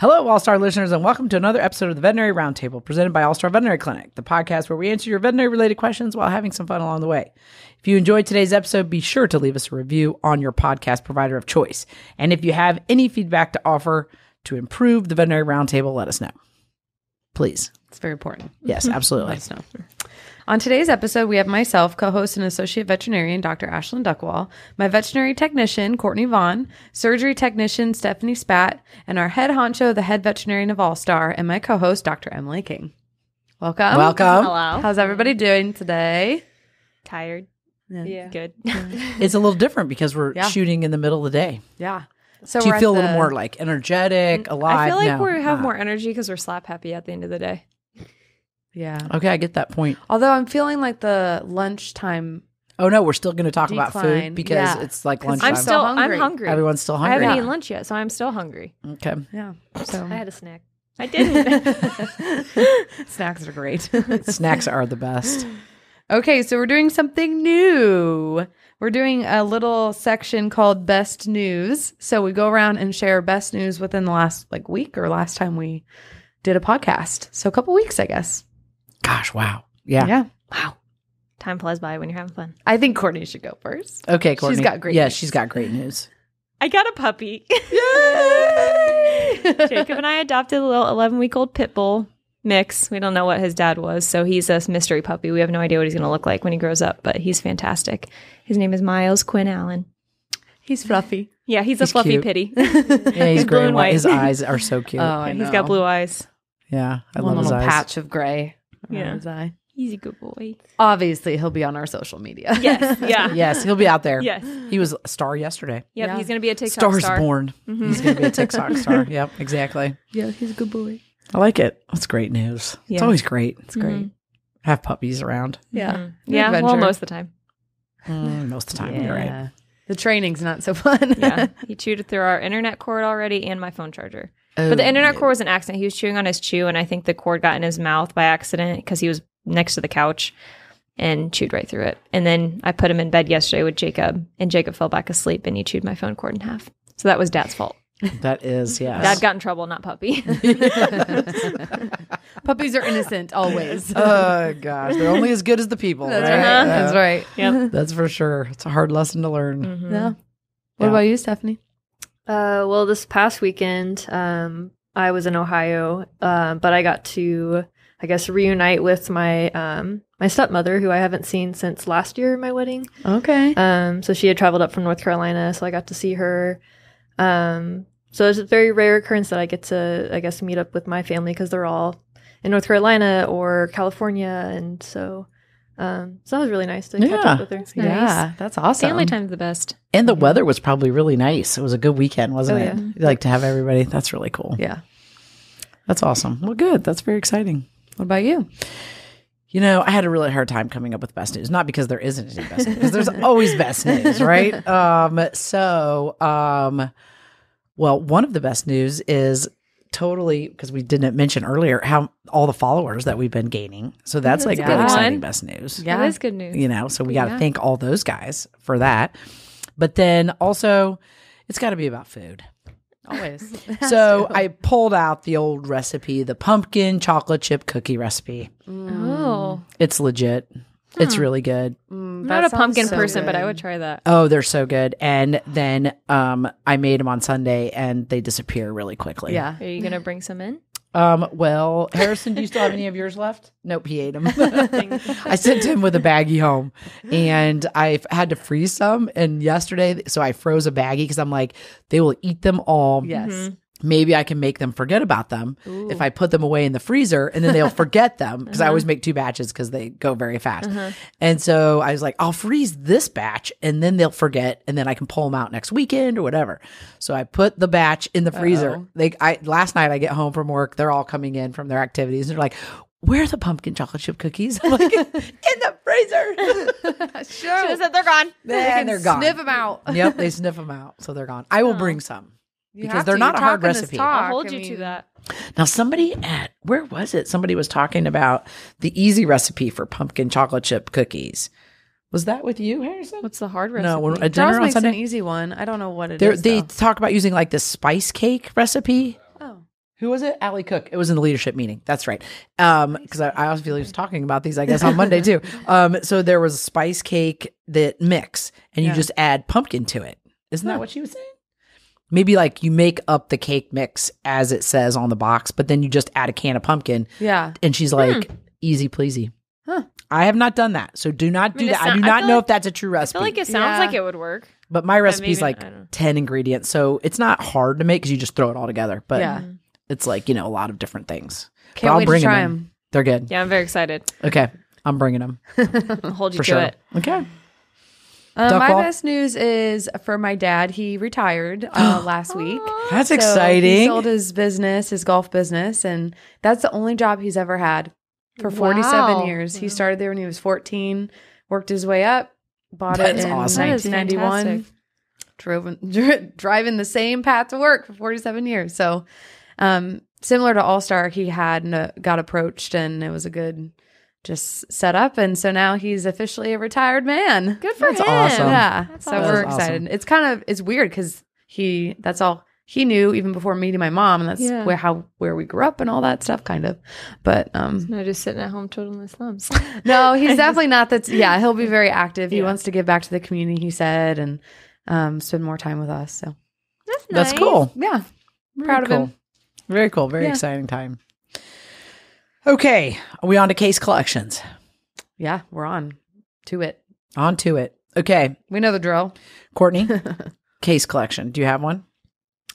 Hello, All Star listeners, and welcome to another episode of the Veterinary Roundtable presented by All Star Veterinary Clinic, the podcast where we answer your veterinary related questions while having some fun along the way. If you enjoyed today's episode, be sure to leave us a review on your podcast provider of choice. And if you have any feedback to offer to improve the Veterinary Roundtable, let us know. Please. It's very important. Yes, absolutely. Let us know. On today's episode, we have myself, co-host and associate veterinarian Dr. Ashlyn Duckwall, my veterinary technician Courtney Vaughn, surgery technician Stephanie Spat, and our head honcho, the head veterinarian of All Star, and my co-host Dr. Emily King. Welcome. Welcome. Hello. How's everybody doing today? Tired. Yeah. Good. It's a little different because we're Yeah. shooting in the middle of the day. Yeah. So Do you we're feel a little the- more like energetic, alive? I feel like No, we have not. more energy because we're slap happy at the end of the day. Yeah. Okay, I get that point. Although I'm feeling like the lunchtime. Oh no, we're still going to talk about food because Yeah. it's like lunchtime. I'm so still hungry. I'm hungry. Everyone's still hungry. I haven't Yeah. eaten lunch yet, so I'm still hungry. Okay. Yeah. So I had a snack. I didn't. snacks are great. Snacks are the best. Okay, so we're doing something new. We're doing a little section called Best News. So we go around and share best news within the last like week or last time we did a podcast. So a couple weeks, I guess. Gosh, wow. Yeah. Yeah. wow. Time flies by when you're having fun. I think Courtney should go first. Okay, Courtney. She's got great Yeah, news. she's got great news. I got a puppy. Jacob and I adopted a little 11 week old pit bull mix. We don't know what his dad was, so he's a mystery puppy. We have no idea what he's going to look like when he grows up, but he's fantastic. His name is Miles Quinn Allen. He's fluffy. Yeah, he's a He's fluffy cute. pitty. Yeah, he's blue great. and and white. white. His eyes are so cute. Oh, I know. he's got blue eyes. yeah, I One love his little eyes. patch of gray around Yeah. his eye. He's a good boy. Obviously, he'll be on our social media. Yes. Yeah. Yes, he'll be out there. Yes. He was a star yesterday. Yep. Yeah. He's going to be a TikTok Stars star. born. He's going to be a TikTok star. Yep, exactly. yeah, he's a good boy. I like it. That's great news. It's always great. It's great. Have puppies around Yeah. Mhm. Yeah. Well, most of the time. Mm, most of the time. You're right. Yeah. The training's not so fun. Yeah. he chewed through our internet cord already and my phone charger. Oh, But the oh, internet cord was an accident. He was chewing on his chew, and I think the cord got in his mouth by accident because he was next to the couch and chewed right through it. And then I put him in bed yesterday with Jacob, and Jacob fell back asleep, and he chewed my phone cord in half. So that was Dad's fault. That is, yes. Dad got in trouble, not puppy. Puppies are innocent always. oh gosh, they're only as good as the people. That's right? right. Yeah. That's right. yep. That's for sure. It's a hard lesson to learn. Mhm. Yeah. What Yeah. about you, Stephanie? Uh, well, this past weekend, um, I was in Ohio, uh, but I got to, I guess, reunite with my um, my stepmother, who I haven't seen since last year, my wedding. Okay. Um, so she had traveled up from North Carolina, so I got to see her. Um, so it's a very rare occurrence that I get to, I guess, meet up with my family because they're all in North Carolina or California, and so, um, so that was really nice to catch up with her. Yeah, that's awesome. Family time's the best. And the weather was probably really nice. It was a good weekend, wasn't Oh, it? yeah. Like to have everybody. That's really cool. Yeah. That's awesome. Well, good. That's very exciting. What about you? You know, I had a really hard time coming up with best news, not because there isn't any best news, because there's always best news, right? Um, so, um, well, one of the best news is totally because we didn't mention earlier how all the followers that we've been gaining. So that's like a really exciting best news. Yeah. That is good news. You know, so we got to Yeah. thank all those guys for that. But then also, it's got to be about food. Always. So I pulled out the old recipe, the pumpkin chocolate chip cookie recipe. Oh, It's legit. It's really good. I'm not a pumpkin person, but I would try that. Oh, they're so good. And then um I made them on Sunday and they disappear really quickly. Yeah. Are you gonna bring some in? Um well, Harrison, do you still have any of yours left? Nope, he ate them. I sent him with a baggie home and I had to freeze some and yesterday so I froze a baggie cuz I'm like they will eat them all. Yes. Maybe I can make them forget about them if I put them away in the freezer and then they'll forget them because I always make two batches because they go very fast. And so I was like, I'll freeze this batch and then they'll forget and then I can pull them out next weekend or whatever. So I put the batch in the freezer. Uh-oh. They, I, last night I get home from work, they're all coming in from their activities and they're like, where are the pumpkin chocolate chip cookies? I'm like, in the freezer. Sure. said they're gone. and they're gone. Sniff them out. yep, they sniff them out. So they're gone. I will bring some. You Because they're to. not You're a hard recipe. talk. I'll hold I you to that. Now, somebody at where was it? Somebody was talking about the easy recipe for pumpkin chocolate chip cookies. Was that with you, Harrison? What's the hard recipe? no, when, at Charles dinner on makes an easy one. I don't know what it They're- is. they though. talk about using like the spice cake recipe. oh. Who was it? Allie Cook. It was in the leadership meeting. That's right. Um, because I, I also feel he was talking about these, I guess, on Monday too. Um, so there was a spice cake that mix, and you Yeah. just add pumpkin to it. Isn't that what she was saying? Maybe like you make up the cake mix as it says on the box, but then you just add a can of pumpkin, Yeah. and she's like, hmm. easy pleasy. Huh. I have not done that, so do not do mean, it that. I do not feel know like- if that's a true recipe. I recipe. feel like it sounds Yeah. like it would work. but my recipe is like I don't know. ten ingredients, so it's not hard to make because you just throw it all together. But Yeah. it's like you know a lot of different things. Can't I'll wait bring to 'em try in. them. They're good. Yeah, I'm very excited. Okay, I'm bringing them I'll hold you for to sure. it. Okay, Uh, my Duckwall? best news is for my dad. He retired uh, last week. that's So He exciting. sold his business, his golf business, and that's the only job he's ever had for 47 Wow. years. He started there when he was 14, worked his way up, bought That it is in awesome. 1991, drove dri- driving the same path to work for 47 years. So, um, similar to All Star, he had n- got approached, and it was a good just set up, and so now he's officially a retired man. Good for That's him. awesome. Yeah. That's so awesome. we're excited. awesome. It's kind of it's weird because he that's all he knew even before meeting my mom, and that's Yeah. where how where we grew up and all that stuff, kind of. But um No, just sitting at home twiddling his thumbs. no, he's definitely not that. Yeah, he'll be very active. He Yeah. wants to give back to the community. He said and um spend more time with us. So That's nice. That's cool. yeah, Very proud of cool. him. Very cool. Very Yeah. exciting time. Okay, are we on to case collections? yeah, we're on to it. On to it. Okay, We know the drill. Courtney, case collection. Do you have one?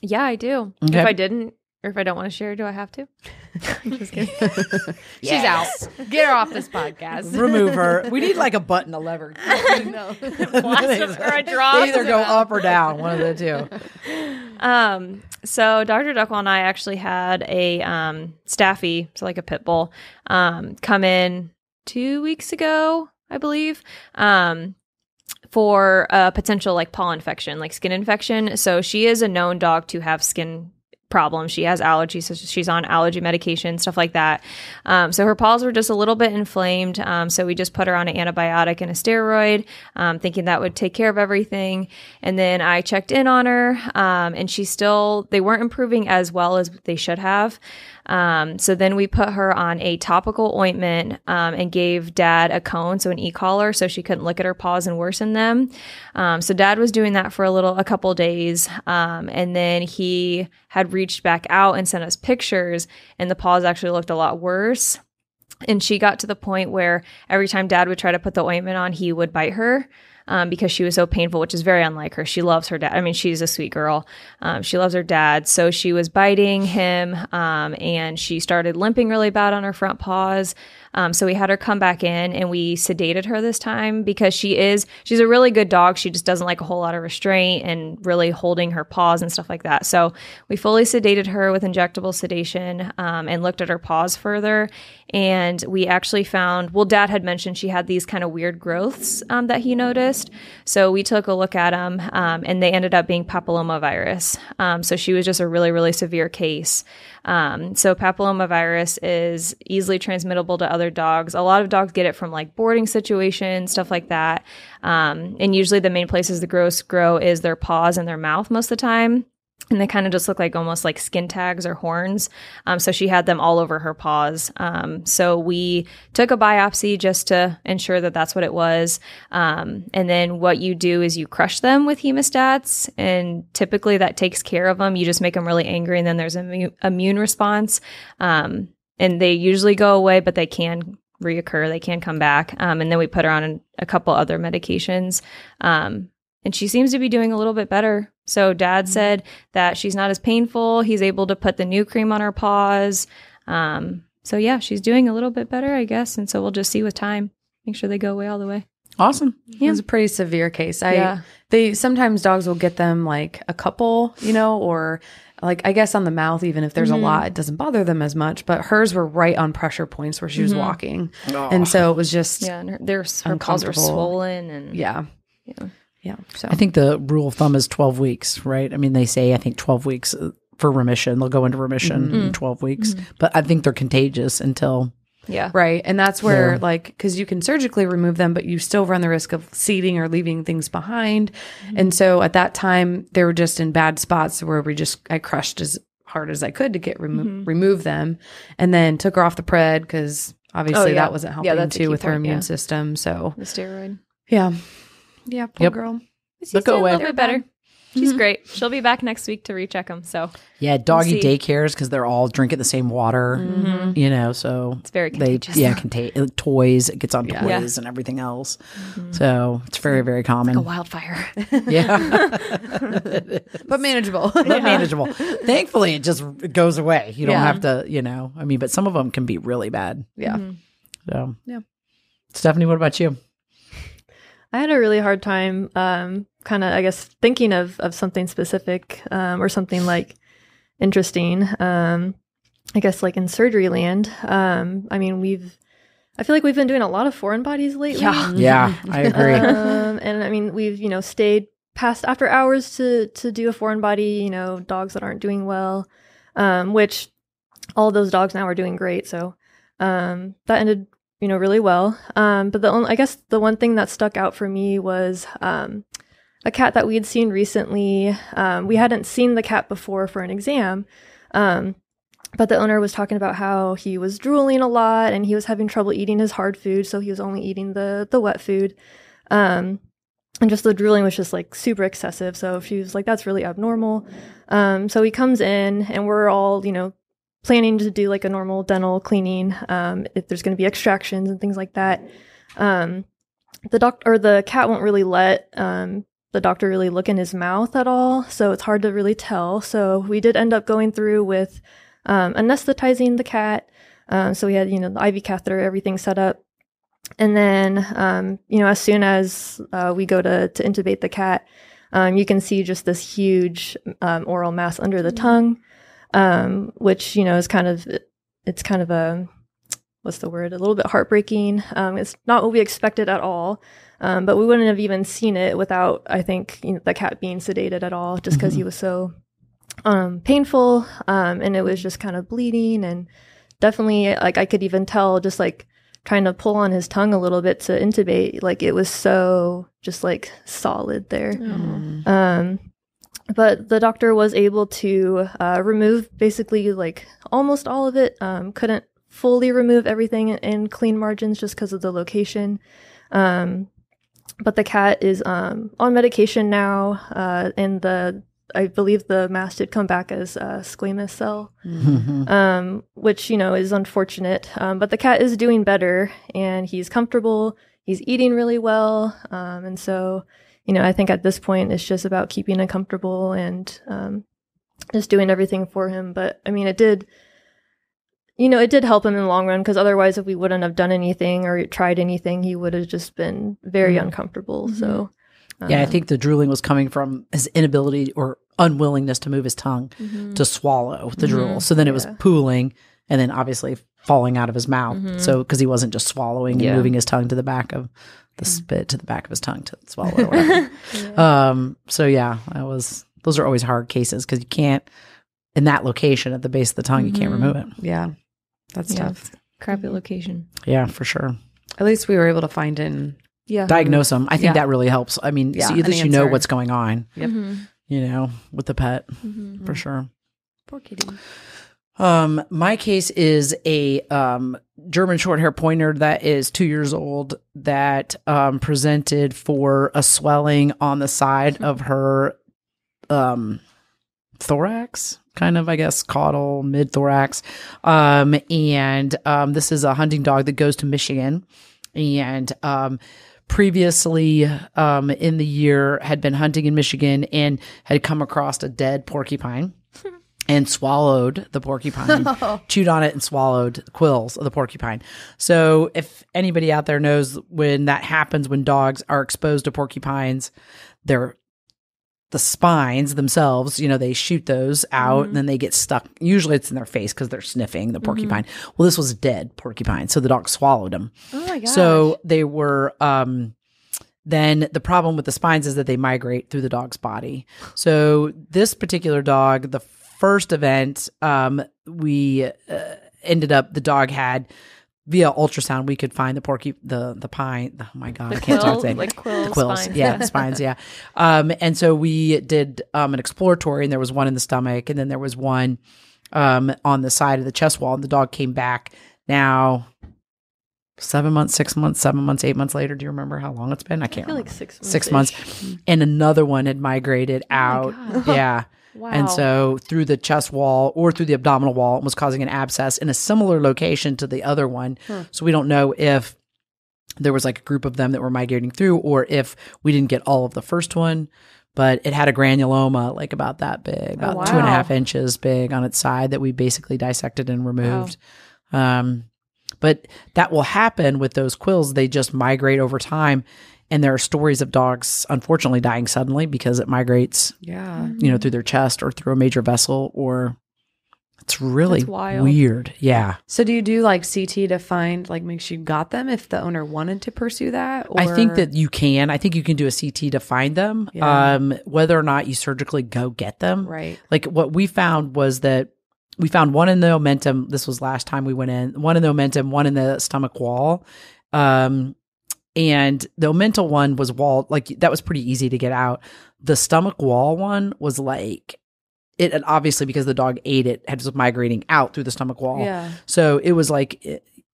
Yeah, I do. Okay. If I didn't, or if I don't want to share, do I have to? Just kidding. She's out. Get her off this podcast. Remove her. We need like a button, a lever. no. Blast or a drop. They either go up or down, one of the two. Um, so Dr. Duckwall and I actually had a um, staffy, so like a pit bull, um, come in two weeks ago, I believe, um, for a potential like paw infection, like skin infection. So she is a known dog to have skin problems. She has allergies, so she's on allergy medication, stuff like that. Um, so her paws were just a little bit inflamed. Um, so we just put her on an antibiotic and a steroid, um, thinking that would take care of everything. And then I checked in on her, um, and she still, they weren't improving as well as they should have. Um, so then we put her on a topical ointment um, and gave dad a cone, so an e-collar, so she couldn't look at her paws and worsen them. Um, so dad was doing that for a little, a couple days, um, and then he had reached back out and sent us pictures, and the paws actually looked a lot worse. And she got to the point where every time dad would try to put the ointment on, he would bite her um, because she was so painful, which is very unlike her. She loves her dad. I mean, she's a sweet girl. Um, she loves her dad. So she was biting him um, and she started limping really bad on her front paws. Um, so we had her come back in and we sedated her this time because she is, she's a really good dog. She just doesn't like a whole lot of restraint and really holding her paws and stuff like that. So we fully sedated her with injectable sedation um, and looked at her paws further. And we actually found, well, dad had mentioned she had these kind of weird growths um, that he noticed. So we took a look at them um, and they ended up being papillomavirus. Um, so she was just a really, really severe case. Um, so papillomavirus is easily transmittable to other dogs. A lot of dogs get it from like boarding situations, stuff like that. Um, and usually the main places the growths grow is their paws and their mouth most of the time and they kind of just look like almost like skin tags or horns. Um, so she had them all over her paws. Um, so we took a biopsy just to ensure that that's what it was. Um, and then what you do is you crush them with hemostats, and typically that takes care of them. You just make them really angry, and then there's an immu- immune response. Um, and they usually go away, but they can reoccur. They can come back. Um, and then we put her on a couple other medications. And she seems to be doing a little bit better. So dad mm-hmm. said that she's not as painful. He's able to put the new cream on her paws. Um, so yeah, she's doing a little bit better, I guess. And so we'll just see with time. Make sure they go away all the way. Awesome. It was a pretty severe case. I Yeah. they sometimes dogs will get them like a couple, you know, or like I guess on the mouth, even if there's a mm-hmm. lot, it doesn't bother them as much. But hers were right on pressure points where she was mm-hmm. walking, oh. and so it was just yeah, Yeah, and her, their her paws were swollen, and yeah, Yeah. So I think the rule of thumb is 12 weeks, right? I mean, they say, I think 12 weeks uh, for remission. They'll go into remission mm-hmm. in 12 weeks, mm-hmm. but I think they're contagious until. yeah, right, and that's where Yeah. like because you can surgically remove them, but you still run the risk of seeding or leaving things behind. Mm-hmm. And so at that time, they were just in bad spots where we just I crushed as hard as I could to get remo- remove them, and then took her off the pred because obviously Oh, yeah. that wasn't Yeah, helping that's too key with her point, immune yeah. system. So The steroid. yeah, yeah, poor Yep. girl. She's Look doing away. a little bit better. She's Mm-hmm. great. She'll be back next week to recheck them. So Yeah, doggy see. daycares because they're all drinking the same water. Mm-hmm. You know, so it's very they contagious. yeah contain toys. It gets on Yeah. toys and everything else. So it's very very common. a wildfire. yeah, but manageable. but manageable. Thankfully, it just goes away. You don't Yeah. have to. You know, I mean, but some of them can be really bad. yeah, So Yeah. Stephanie, what about you? I had a really hard time, um, kind of, I guess, thinking of of something specific um, or something like interesting. Um, I guess, like in surgery land. Um, I mean, we've, I feel like we've been doing a lot of foreign bodies lately. Yeah. Yeah, I agree. um, and I mean, we've you know stayed past after hours to to do a foreign body. You know, dogs that aren't doing well, um, which all those dogs now are doing great. So um, that ended you know really well. Um, but the only, I guess the one thing that stuck out for me was um, a cat that we had seen recently. Um, we hadn't seen the cat before for an exam. Um, but the owner was talking about how he was drooling a lot and he was having trouble eating his hard food, so he was only eating the the wet food. Um, and just the drooling was just like super excessive. So she was like, "That's really abnormal." Um, so he comes in, and we're all, you know, planning to do like a normal dental cleaning. Um, if there's going to be extractions and things like that. Um, the doc or the cat won't really let um, the doctor really look in his mouth at all, so it's hard to really tell. So we did end up going through with um, anesthetizing the cat. Um, so we had, you know, the IV catheter, everything set up. And then, um, you know, as soon as uh, we go to, to intubate the cat, um, you can see just this huge um, oral mass under the tongue, um, which, you know, is kind of, it's kind of a, what's the word, a little bit heartbreaking. Um, it's not what we expected at all. Um, but we wouldn't have even seen it without, I think, you know, the cat being sedated at all, just because he was so um, painful. Um, and it was just kind of bleeding and definitely like I could even tell just like trying to pull on his tongue a little bit to intubate, like it was so just like solid there. Um, but the doctor was able to uh, remove basically like almost all of it. Um, couldn't fully remove everything in clean margins just because of the location. Um, but the cat is um, on medication now, uh, and the I believe the mass did come back as a squamous cell, um, which you know is unfortunate. Um, but the cat is doing better, and he's comfortable. He's eating really well, um, and so you know I think at this point it's just about keeping him comfortable and um, just doing everything for him. But I mean, it did. You know, it did help him in the long run because otherwise, if we wouldn't have done anything or tried anything, he would have just been very uncomfortable. So, Yeah, I um, think the drooling was coming from his inability or unwillingness to move his tongue to swallow the drool. So then it was pooling and then obviously falling out of his mouth. So because he wasn't just swallowing Yeah. and moving his tongue to the back of the spit to the back of his tongue to swallow or whatever. Um, so yeah, that was those are always hard cases because you can't in that location at the base of the tongue, you can't remove it. yeah, that's Yeah. tough. Crappy location. Yeah, for sure. At least we were able to find it. And, Yeah. Diagnose them. I think Yeah. that really helps. I mean, Yeah, so at least you know what's going on, Yep. you know, with the pet Mm-hmm. for sure. Poor kitty. Um, my case is a um German short hair pointer that is two years old that um presented for a swelling on the side of her um thorax, kind of I guess caudal mid thorax. Um, and um, this is a hunting dog that goes to Michigan, and um. Previously, um, in the year, had been hunting in Michigan and had come across a dead porcupine and swallowed the porcupine, chewed on it and swallowed quills of the porcupine. So, if anybody out there knows when that happens, when dogs are exposed to porcupines, they're the spines themselves, you know, they shoot those out and then they get stuck. Usually it's in their face because they're sniffing the porcupine. Well, this was a dead porcupine. So the dog swallowed them. Oh my god. So they were um then the problem with the spines is that they migrate through the dog's body. So this particular dog, the first event, um, we uh, ended up the dog had via ultrasound we could find the porky the the pine. Oh my god, The I can't talk today. like quills, The quills, spines. yeah, spines, yeah. Um, and so we did um an exploratory, and there was one in the stomach, and then there was one um on the side of the chest wall, and the dog came back. Now, seven months, six months, seven months, eight months later. Do you remember how long it's been? I I can't feel remember. like six months. Six months, and another one had migrated out. Yeah. Wow. And so through the chest wall or through the abdominal wall, it was causing an abscess in a similar location to the other one. So we don't know if there was like a group of them that were migrating through or if we didn't get all of the first one. But it had a granuloma like about that big, about two and a wow. half inches big on its side that we basically dissected and removed. Um, but that will happen with those quills. They just migrate over time. And there are stories of dogs unfortunately dying suddenly because it migrates yeah. you know, through their chest or through a major vessel, or it's really weird. Yeah. So do you do like CT to find like make sure you got them if the owner wanted to pursue that? Or I think that you can. I think you can do a CT to find them. Yeah. Um, whether or not you surgically go get them. right. Like what we found was that we found one in the omentum. This was last time we went in. One in the omentum, one in the stomach wall. Um, and the omental one was wall, Like that was pretty easy to get out. The stomach wall one was like it, and obviously because the dog ate it, had was migrating out through the stomach wall. Yeah. So it was like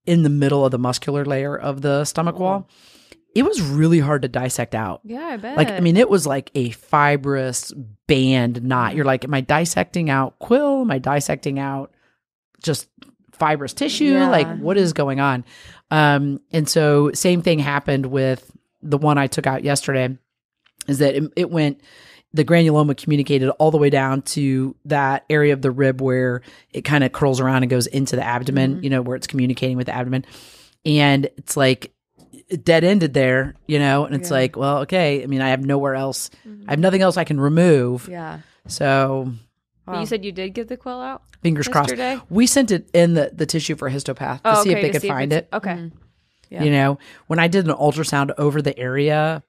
in the middle of the muscular layer of the stomach wall. Oh. It was really hard to dissect out. Yeah, I bet. Like, I mean, it was like a fibrous band knot. You're like, am I dissecting out quill? Am I dissecting out just fibrous tissue? Yeah. Like, what is going on? Um, and so, same thing happened with the one I took out yesterday. Is that it, it went the granuloma communicated all the way down to that area of the rib where it kind of curls around and goes into the abdomen, you know, where it's communicating with the abdomen. And it's like it dead ended there, you know, and it's Yeah. like, well, okay. I mean, I have nowhere else. I have nothing else I can remove. Yeah. So But you said you did get the quill out fingers crossed. We sent it in the, the tissue for histopath to Oh, see if they could find it. Okay. Yeah. You know, when I did an ultrasound over the area,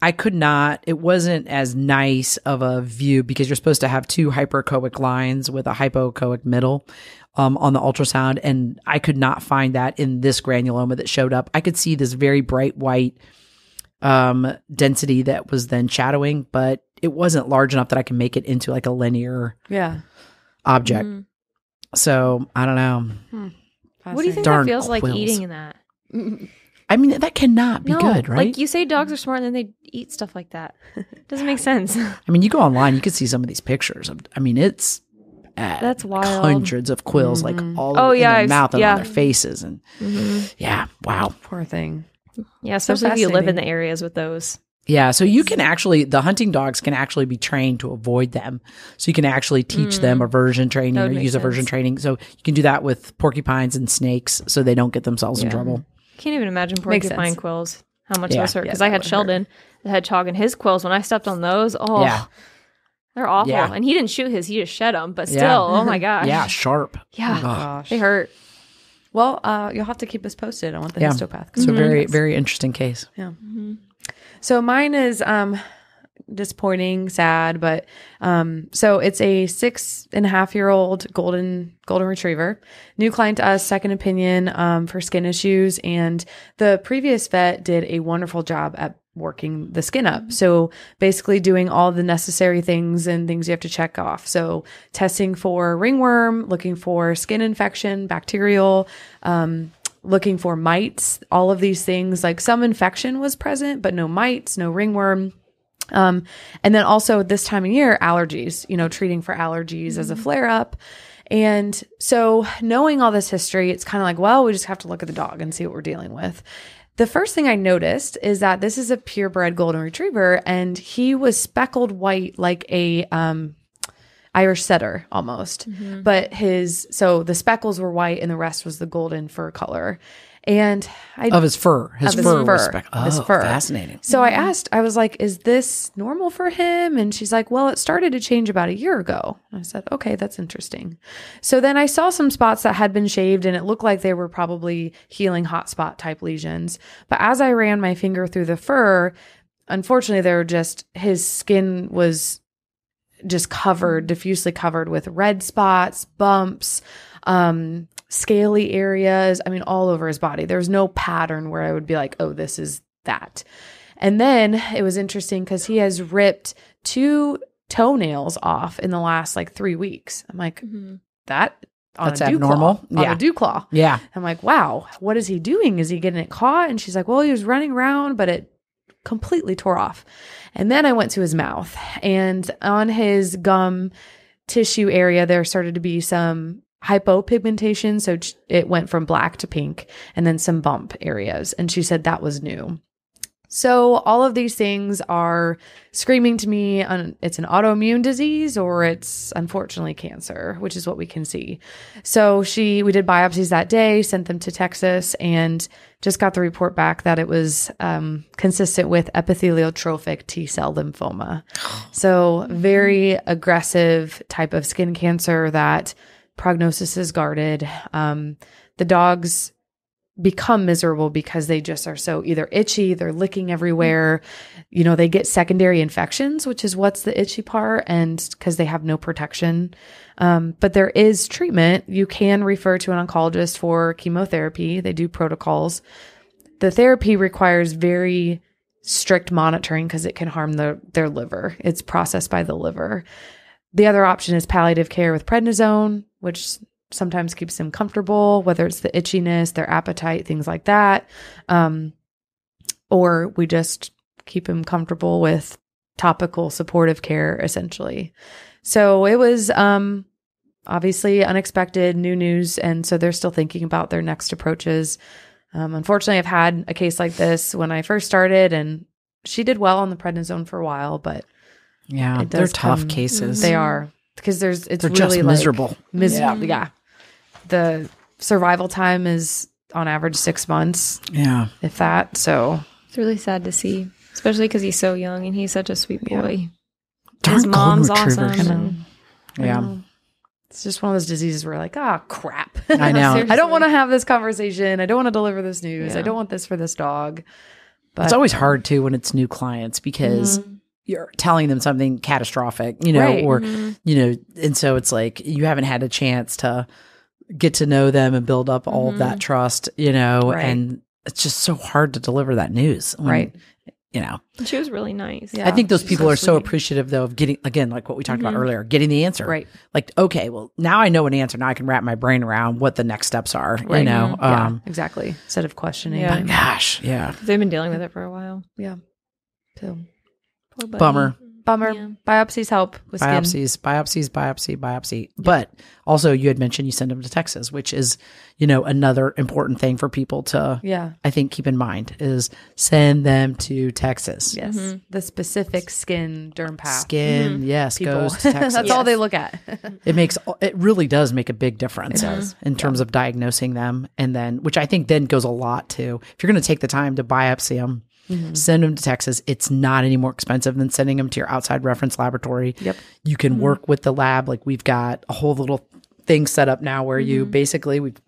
I could not, it wasn't as nice of a view because you're supposed to have two hyperechoic lines with a hypoechoic middle um, on the ultrasound. And I could not find that in this granuloma that showed up. I could see this very bright white um, density that was then shadowing, but it wasn't large enough that I can make it into like a linear Yeah. object. Mhm. So I don't know. Hmm. What do you think Darn that feels like quills. eating that? I mean, that cannot be No, good, right? Like you say, dogs are smart and then they eat stuff like that. Doesn't make sense. I mean, you go online, you can see some of these pictures. Of, I mean, it's That's wild. Hundreds of quills, like mm-hmm. all Oh, in yeah, their I've- mouth and yeah. on their faces, and mm-hmm. yeah, wow, Poor thing. yeah, especially if you live in the areas with those. Yeah. So you can actually, the hunting dogs can actually be trained to avoid them. So you can actually teach them mm. aversion training or would make use aversion sense. training. So you can do that with porcupines and snakes, so they don't get themselves in Yeah. trouble. Can't even imagine Makes porcupine sense. quills. How much Yeah. those hurt? Because that I had would hurt. Sheldon, the hedgehog, and his quills. When I stepped on those, oh, Yeah. they're awful. Yeah. And he didn't shoot his; he just shed them. But still, Yeah. oh mm-hmm. my gosh, Yeah, sharp. yeah, oh, Gosh. they hurt. Well, uh, you'll have to keep us posted on what the Yeah. histopath. So comes very, back. very interesting case. Mm-hmm. So mine is um disappointing, sad, but um so it's a six and a half year old golden golden retriever. New client to us, second opinion um for skin issues. And the previous vet did a wonderful job at working the skin up. So basically doing all the necessary things and things you have to check off. So testing for ringworm, looking for skin infection, bacterial, um, looking for mites, all of these things. Like some infection was present, but no mites, no ringworm. Um, and then also this time of year, allergies, you know, treating for allergies as a flare up. And so knowing all this history, it's kind of like, well, we just have to look at the dog and see what we're dealing with. The first thing I noticed is that this is a purebred golden retriever and he was speckled white like a um Irish setter almost. Mm-hmm. But his so the speckles were white and the rest was the golden fur color. And I Of his fur, his Of his fur, was fur. spec- His oh, fur. fascinating. so I asked, I was like, is this normal for him? And she's like, well, it started to change about a year ago. And I said, okay, that's interesting. So then I saw some spots that had been shaved and it looked like they were probably healing hotspot type lesions. But as I ran my finger through the fur, unfortunately, they were just, his skin was just covered, diffusely covered with red spots, bumps, um, scaly areas. I mean, all over his body. There's no pattern where I would be like, oh, this is that. And then it was interesting because he has ripped two toenails off in the last like three weeks. I'm like, that on That's a dew abnormal? claw, on Yeah. a dew claw. Yeah. I'm like, wow, what is he doing? Is he getting it caught? And she's like, well, he was running around, but it completely tore off. And then I went to his mouth, and on his gum tissue area, there started to be some hypopigmentation. So it went from black to pink, and then some bump areas. And she said that was new. So all of these things are screaming to me on it's an autoimmune disease or it's unfortunately cancer, which is what we can see. So she we did biopsies that day, sent them to Texas and just got the report back that it was um, consistent with epitheliotropic T cell lymphoma. So very aggressive type of skin cancer that prognosis is guarded. Um, the dogs become miserable because they just are so either itchy, they're licking everywhere. You know, they get secondary infections, which is what's the itchy part, and because they have no protection. Um, but there is treatment. You can refer to an oncologist for chemotherapy. They do protocols. The therapy requires very strict monitoring because it can harm the, their liver. It's processed by the liver. The other option is palliative care with prednisone, which sometimes keeps them comfortable, whether it's the itchiness, their appetite, things like that. Um, or we just keep them comfortable with topical supportive care, essentially. So it was um, obviously unexpected, new news. And so they're still thinking about their next approaches. Um, unfortunately, I've had a case like this when I first started, and she did well on the prednisone for a while, but Yeah. They're does tough come- cases. they are because there's it's They're really just like, miserable. miserable. Yeah. The survival time is on average six months, Yeah. if that. So It's really sad to see, especially because he's so young and he's such a sweet Yeah. boy. Darn His mom's awesome. and- Yeah. it's just one of those diseases where like, ah, crap. I know. I don't want to have this conversation. I don't want to deliver this news. I don't want this for this dog. But It's always hard too when it's new clients because you're telling them something catastrophic, you know, Right. or you know, and so it's like you haven't had a chance to get to know them and build up all of that mm-hmm. trust, you know, Right. and it's just so hard to deliver that news. when, Right. You know, She was really nice. Yeah. I think those she's people so are so appreciative though of getting again, like what we talked about mm-hmm. earlier, getting the answer. Right. Like, okay, well, now I know an answer. Now I can wrap my brain around what the next steps are. You Right. know, mm-hmm. yeah, um, exactly. Instead of questioning. Yeah. but gosh, yeah, They've been dealing with it for a while. Yeah. So Poor bummer. Bummer. Yeah. Biopsies help with skin. biopsies, biopsies, biopsy, biopsy. But also, you had mentioned you send them to Texas, which is, you know, another important thing for people to, Yeah. I think, keep in mind is send them to Texas. Yes. Mm-hmm. The specific skin derm path. Skin, mm-hmm. yes, People. goes to Texas. That's all they look at. it makes it really does make a big difference It does. in terms of diagnosing them, and then which I think then goes a lot to if you're going to take the time to biopsy them. Mm-hmm. Send them to Texas. It's not any more expensive than sending them to your outside reference laboratory. Yep. You can work with the lab. Like we've got a whole little thing set up now where you basically we've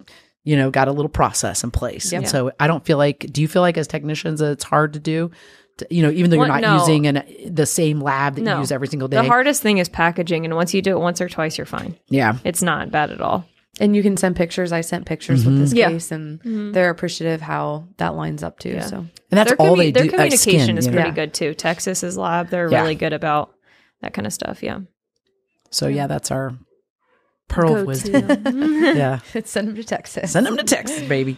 you know got a little process in place. Yep. And so I don't feel like. Do you feel like as technicians that it's hard to do? To, you know, even though you're not no. using an, the same lab that No. you use every single day. The hardest thing is packaging, and once you do it once or twice, you're fine. yeah. It's not bad at all. And you can send pictures. I sent pictures with this Yeah. case, and they're appreciative how that lines up too. Yeah. So And that's their all commu- they their do. uh, communication skin, is you know? pretty Yeah. good too. Texas's lab, they're Yeah. really good about that kind of stuff. Yeah. So yeah, that's our pearl of wisdom. yeah, send them to Texas. send them to Texas, baby.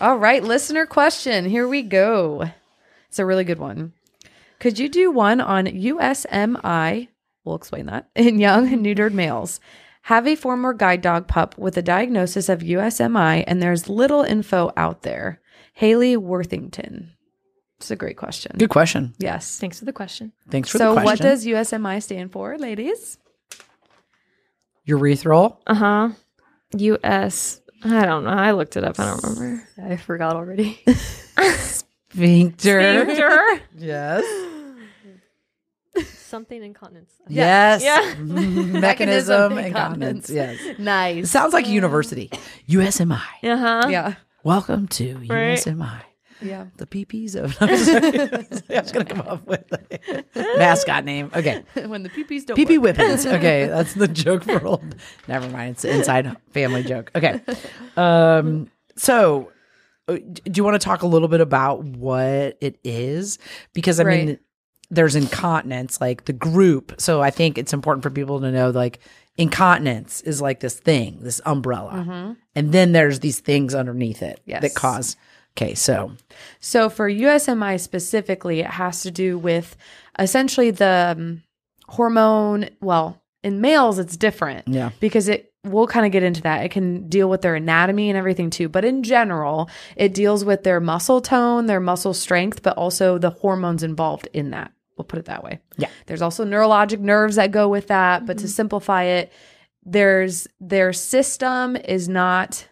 All right, listener question. Here we go. It's a really good one. Could you do one on USMI? We'll explain that in young neutered males. Have a former guide dog pup with a diagnosis of USMI, and there's little info out there. Haley Worthington. It's a great question. Good question. Yes. Thanks for the question. Thanks for So, the question. So, what does USMI stand for, ladies? urethral? Uh huh. U.S. I don't know. I looked it up. I don't remember. I forgot already. Sphincter. Sphincter? Yes. Something incontinence. Yes. Yeah. Mechanism, Mechanism incontinence. incontinence. Yes. It Nice. sounds like a university. USMI. Uh huh. Yeah. Welcome to Right. USMI. Yeah. The PPs of. I was going to come up with a mascot name. Okay. when the peepees don't PP work. whippings. Okay, that's the joke for old. Never mind, it's an inside family joke. Okay, um, so uh, do you want to talk a little bit about what it is? Because I mean, Right. There's incontinence, like the group. So I think it's important for people to know, like incontinence is like this thing, this umbrella, and then there's these things underneath it Yes. that cause. Okay, so So for USMI specifically, it has to do with essentially the um, hormone. Well, in males, it's different. Yeah. Because it, we'll kind of get into that. It can deal with their anatomy and everything too. But in general, it deals with their muscle tone, their muscle strength, but also the hormones involved in that. We'll put it that way. Yeah. There's also neurologic nerves that go with that. But to mm-hmm. simplify it, there's their system is not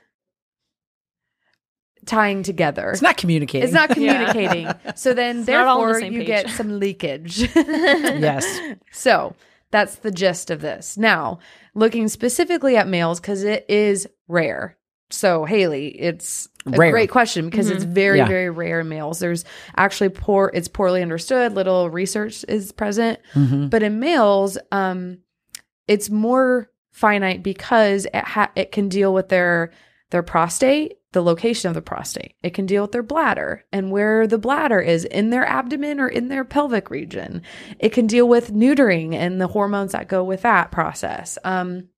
tying together. it's not communicating. It's not communicating. So then, not all on the therefore, you page. get some leakage. yes. so that's the gist of this. Now, looking specifically at males, because it is rare. So, Haley, it's a Rare. great question because it's very, Yeah. very rare in males. There's actually poor, it's poorly understood. Little research is present. Mhm. But in males, um, it's more finite because it ha- it can deal with their their prostate, the location of the prostate. It can deal with their bladder and where the bladder is in their abdomen or in their pelvic region. It can deal with neutering and the hormones that go with that process. Um,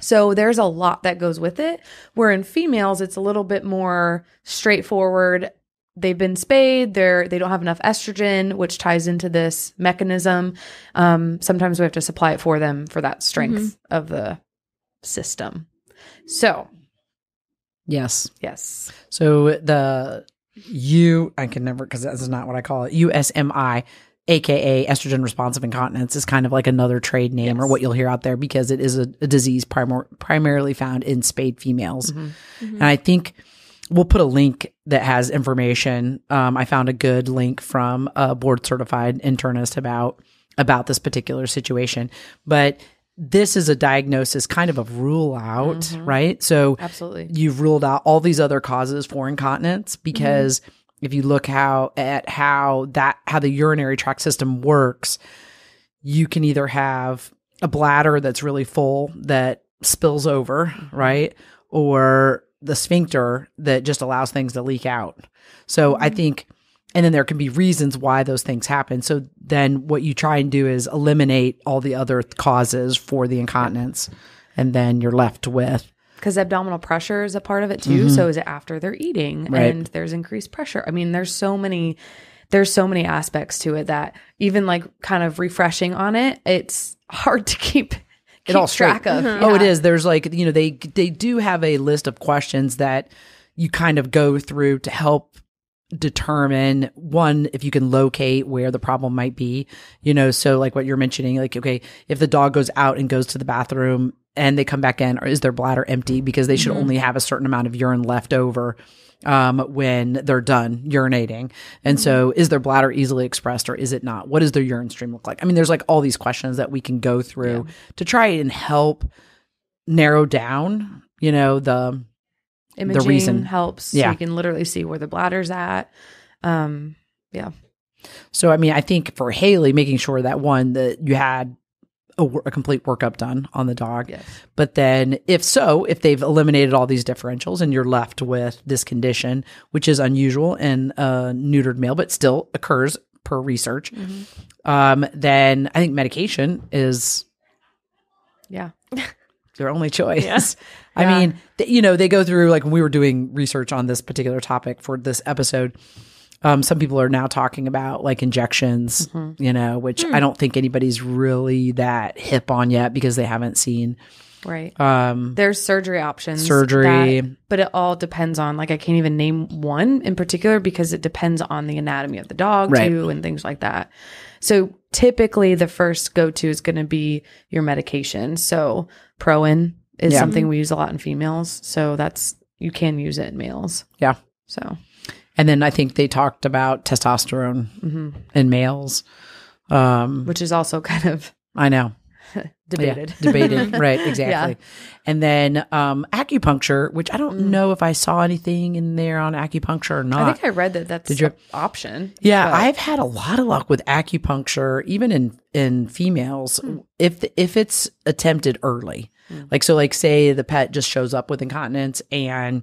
so there's a lot that goes with it. Where in females, it's a little bit more straightforward. They've been spayed. They're they don't have enough estrogen, which ties into this mechanism. Um, sometimes we have to supply it for them for that strength of the system. So Yes. yes, So the U, I can never because that's not what I call it. USMI, aka estrogen responsive incontinence, is kind of like another trade name or what you'll hear out there because it is a, a disease primor- primarily found in spayed females. And I think we'll put a link that has information. Um, I found a good link from a board certified internist about about this particular situation, but. This is a diagnosis, kind of a rule out, mm-hmm. right? So absolutely. you've ruled out all these other causes for incontinence mm-hmm. because if you look how at how that how the urinary tract system works you can either have a bladder that's really full that spills over mm-hmm. right? Or the sphincter that just allows things to leak out. So i think and then there can be reasons why those things happen so then what you try and do is eliminate all the other causes for the incontinence and then you're left with because abdominal pressure is a part of it too. So is it after they're eating Mm-hmm. Right. and there's increased pressure. I mean, there's so many there's so many aspects to it that even like kind of refreshing on it, it's hard to keep it keep all straight. track of. Oh, it Yeah. is. There's like you know they they do have a list of questions that you kind of go through to help determine one if you can locate where the problem might be. You know, so like what you're mentioning, like okay, if the dog goes out and goes to the bathroom and they come back in, or is their bladder empty because they should only have a certain amount of urine left over um, when they're done urinating. And so, is their bladder easily expressed or is it not? What does their urine stream look like? I mean, there's like all these questions that we can go through to try and help narrow down, you know, the Imaging reason. helps. So Yeah. you can literally see where the bladder's at. Um, yeah. So, I mean, I think for Haley, making sure that one, that you had a, a complete workup done on the dog. Yes. But then, if so, if they've eliminated all these differentials and you're left with this condition, which is unusual in a neutered male, but still occurs per research, um, then I think medication is Yeah. Their only choice. I Yeah. mean, th- you know, they go through like when we were doing research on this particular topic for this episode. Um, some people are now talking about like injections, Mm-hmm. you know, which Hmm. I don't think anybody's really that hip on yet because they haven't seen. Right. Um, There's surgery options. Surgery. that- but it all depends on like I can't even name one in particular because it depends on the anatomy of the dog Right. too and things like that. So typically the first go to is going to be your medication. So Proin is Yeah. something we use a lot in females. So that's you can use it in males. yeah. So And then I think they talked about testosterone mhm. in males. Um, which is also kind of I know. debated. Yeah, debated. right, exactly. And then um, acupuncture, which I don't know if I saw anything in there on acupuncture or not. I think I read that that's Did you- option. Yeah, but- I've had a lot of luck with acupuncture, even in in females, if if it's attempted early. Like so, like say the pet just shows up with incontinence and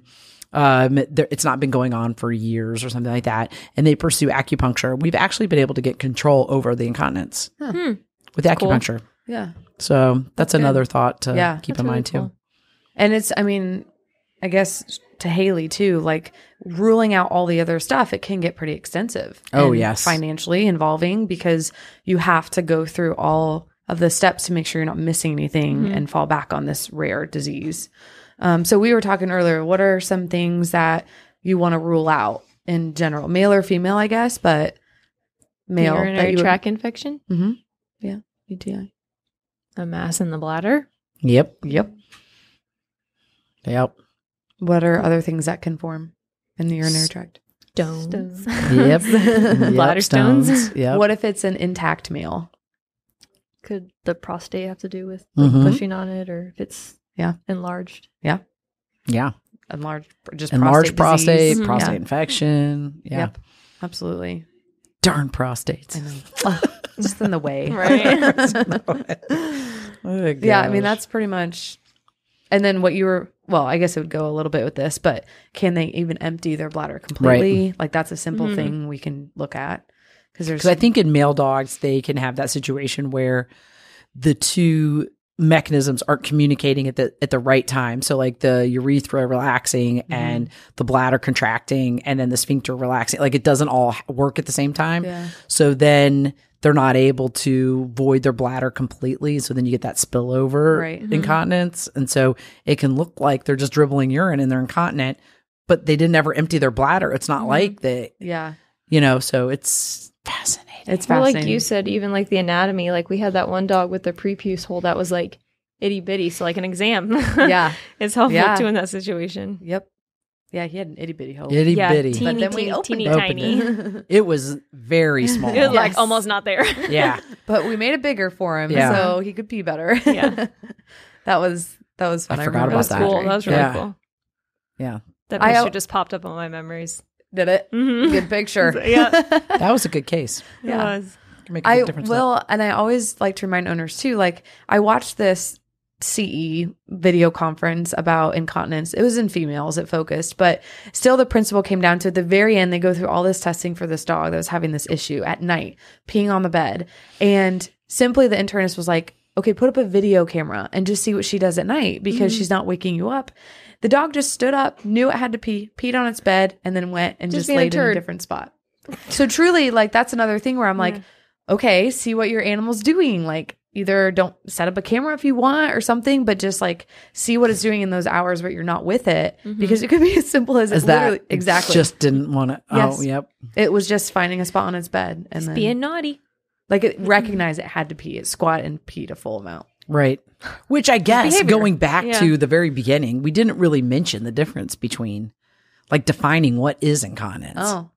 um, there, it's not been going on for years or something like that, and they pursue acupuncture. We've actually been able to get control over the incontinence with acupuncture. Yeah. So that's, good. another thought to Yeah, keep that's in really mind too. And it's, I mean, I guess to Haley too, like ruling out all the other stuff, it can get pretty extensive. Oh, and yes. Financially involving because you have to go through all of the steps to make sure you're not missing anything and fall back on this rare disease. Um, so we were talking earlier, what are some things that you want to rule out in general, male or female, I guess, but male. that Urinary you tract infection, Mhm. Yeah. UTI. A mass in the bladder. Yep, Yep. yep, What are other things that can form in the urinary tract? Stones. yep. Yep, Bladder stones. Yep. What if it's an intact male? Could the prostate have to do with the Mhm. pushing on it, or if it's Yeah. enlarged? Yeah. Yeah. Enlarged, just Enlarged prostate, disease. Mhm. prostate Yeah. infection. Yeah. Yep. Absolutely. Darn prostates. I know. Just in the way. Right. Oh, Yeah, I mean that's pretty much. And then what you were, well, I guess it would go a little bit with this, but can they even empty their bladder completely? Like that's a simple Mhm. thing we can look at because there's Because I think in male dogs, they can have that situation where the two mechanisms aren't communicating at the at the right time. So like the urethra relaxing Mm-hmm. and the bladder contracting and then the sphincter relaxing. Like it doesn't all work at the same time. yeah, So then they're not able to void their bladder completely. So then you get that spillover Right. Mhm. incontinence. And so it can look like they're just dribbling urine and they're incontinent, but they didn't ever empty their bladder. It's not like they, yeah, you know, so it's fascinating. it's Well, fascinating. like you said, even like the anatomy, like we had that one dog with the prepuce hole that was like itty bitty. So like an exam, yeah, is helpful Yeah. too in that situation. yep, yeah. He had an itty bitty hole. Itty yeah, bitty. teeny, But then we opened teeny, it. Opened tiny. it. It was very small. It was like almost not there. yeah. but we made it bigger for him, Yeah. so he could pee better. Yeah. that was that was fun. I forgot That about was that. cool. That was really Yeah. cool. Yeah. That I- picture just popped up on my memories. Did it? Mhm. Good picture. Yeah. That was a good case. Yeah. It was. Make a big I difference will, and I always like to remind owners too. Like I watched this CE video conference about incontinence. It was in females, it focused, but still the principle came down to at the very end. They go through all this testing for this dog that was having this issue at night, peeing on the bed, and simply the internist was like, "Okay, put up a video camera and just see what she does at night because Mm-hmm. she's not waking you up." The dog just stood up, knew it had to pee, peed on its bed, and then went and Just just, a laid in a different spot. So truly, like that's another thing where I'm like, okay, see what your animal's doing. Like either don't set up a camera if you want or something, but just like see what it's doing in those hours where you're not with it. Mm-hmm. Because it could be as simple as, Is it that literally exactly. Just didn't want to. Oh, yes. Oh, yep. it was just finding a spot on its bed and Just then being naughty. like it mm-hmm. recognized it had to pee. It squat and peed a full amount. Right. Which I guess behavior. going back Yeah. to the very beginning, we didn't really mention the difference between like defining what is incontinence. Oh,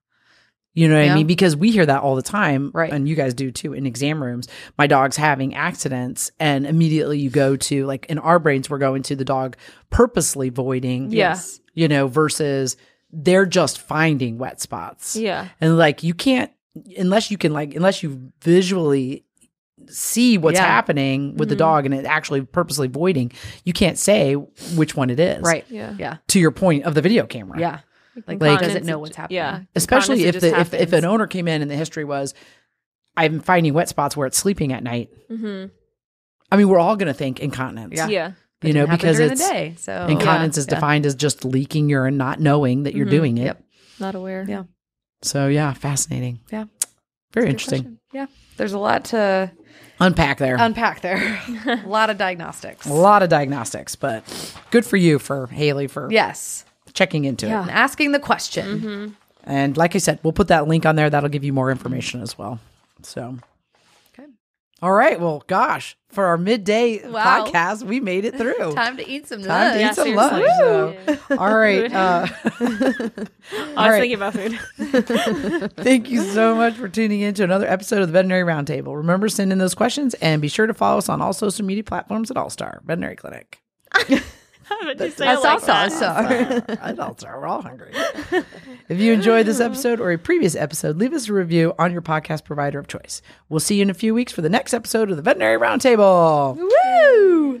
You know what Yeah. I mean? Because we hear that all the time, Right. And you guys do too in exam rooms. My dog's having accidents, and immediately you go to like in our brains, we're going to the dog purposely voiding, Yeah. you know, versus they're just finding wet spots, Yeah. and like you can't unless you can like unless you visually see what's Yeah. happening with the Mhm. dog and it actually purposely voiding, you can't say which one it is, right. Yeah. Yeah. To your point of the video camera, Yeah. Like, Like- doesn't know what's happening? Yeah. especially if the if, if an owner came in and the history was i'm finding wet spots where it's sleeping at night Mm-hmm. i mean we're all going to think incontinence Yeah. Yeah. you know Didn't happen because during it's the day. So incontinence is Yeah. defined as just leaking urine not knowing that you're Mhm. doing it Yep. Not aware. Yeah. so yeah fascinating Yeah. very interesting question. Yeah. There's a lot to unpack there unpack there. a lot of diagnostics. a lot of diagnostics but good for you for Hallie for Yes. Checking into And it asking the question. Mm-hmm. and like i said we'll put that link on there that'll give you more information as well so Okay. All right. Well, gosh, for our midday Wow. podcast, we made it through. Time to eat some Time to nuts. eat some lunch. so- All right. Uh, was right. thinking about food. thank you so much for tuning in to another episode of the Veterinary Roundtable. Remember, send in those questions and be sure to follow us on all social media platforms at All Star Veterinary Clinic. But you say That's it like also that. sorry. at All Star, we're all hungry. if you enjoyed this episode or a previous episode, leave us a review on your podcast provider of choice. We'll see you in a few weeks for the next episode of the Veterinary Roundtable. Woo!